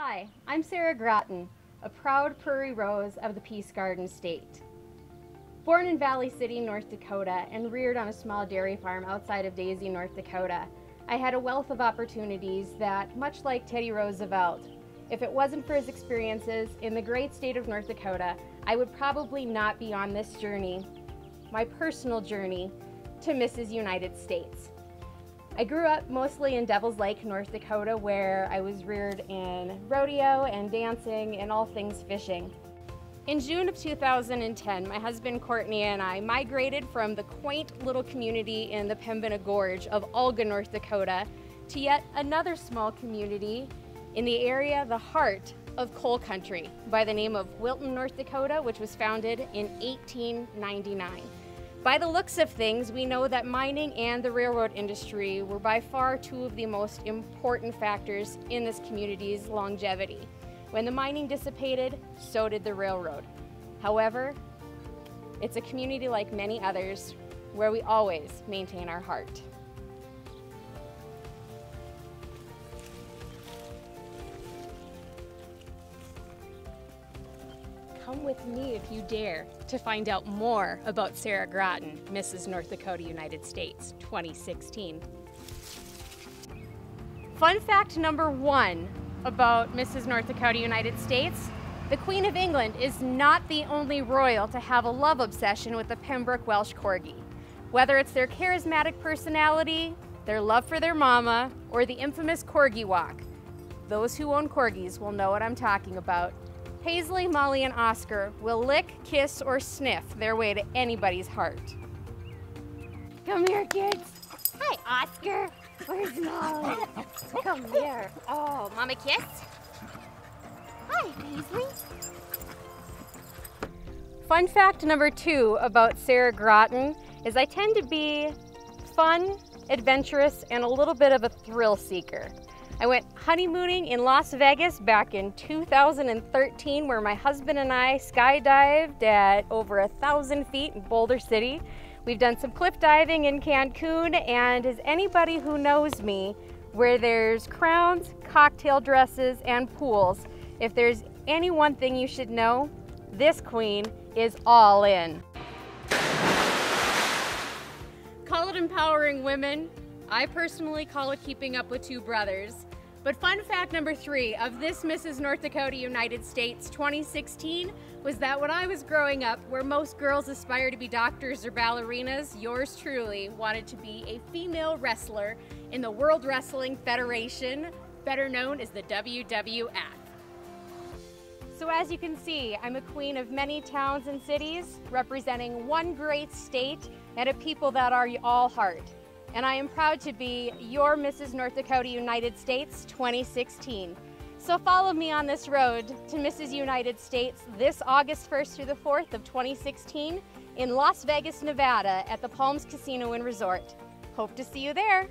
Hi, I'm Sarah Gratton, a proud Prairie Rose of the Peace Garden State. Born in Valley City, North Dakota, and reared on a small dairy farm outside of Dazey, North Dakota, I had a wealth of opportunities that, much like Teddy Roosevelt, if it wasn't for his experiences in the great state of North Dakota, I would probably not be on this journey, my personal journey, to Mrs. United States. I grew up mostly in Devil's Lake, North Dakota, where I was reared in rodeo and dancing and all things fishing. In June of 2010, my husband Courtney and I migrated from the quaint little community in the Pembina Gorge of Olga, North Dakota, to yet another small community in the area, the heart of coal country, by the name of Wilton, North Dakota, which was founded in 1899. By the looks of things, we know that mining and the railroad industry were by far two of the most important factors in this community's longevity. When the mining dissipated, so did the railroad. However, it's a community like many others where we always maintain our heart. Come with me if you dare to find out more about Sarah Gratton, Mrs. North Dakota United States 2016. Fun fact number one about Mrs. North Dakota United States the Queen of England is not the only royal to have a love obsession with the Pembroke Welsh Corgi. Whether it's their charismatic personality, their love for their mama, or the infamous Corgi walk, those who own Corgis will know what I'm talking about Paisley, Molly, and Oscar will lick, kiss, or sniff their way to anybody's heart. Come here, kids. Hi, Oscar. Where's Molly? Come here. Oh, Mama kiss? Hi, Paisley. Fun fact number two about Sarah Gratton is I tend to be fun, adventurous, and a little bit of a thrill seeker. I went honeymooning in Las Vegas back in 2013 where my husband and I skydived at over a thousand feet in Boulder City. We've done some cliff diving in Cancun and as anybody who knows me, where there's crowns, cocktail dresses, and pools, if there's any one thing you should know, this queen is all in. Call it empowering women. I personally call it keeping up with two brothers. But fun fact number three of this Mrs. North Dakota United States 2016 was that when I was growing up, where most girls aspire to be doctors or ballerinas, yours truly wanted to be a female wrestler in the World Wrestling Federation, better known as the WWF. So as you can see, I'm a queen of many towns and cities, representing one great state and a people that are all heart and I am proud to be your Mrs. North Dakota United States 2016. So follow me on this road to Mrs. United States this August 1st through the 4th of 2016 in Las Vegas, Nevada at the Palms Casino and Resort. Hope to see you there.